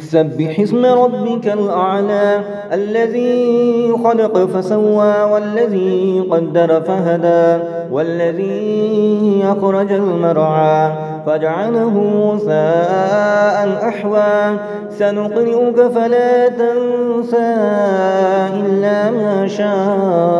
سبح اسم ربك الأعلى الذي خلق فسوى والذي قدر فهدى والذي أخرج المرعى فاجعله ساء أحوى سنقرئك فلا تنسى إلا ما شاء.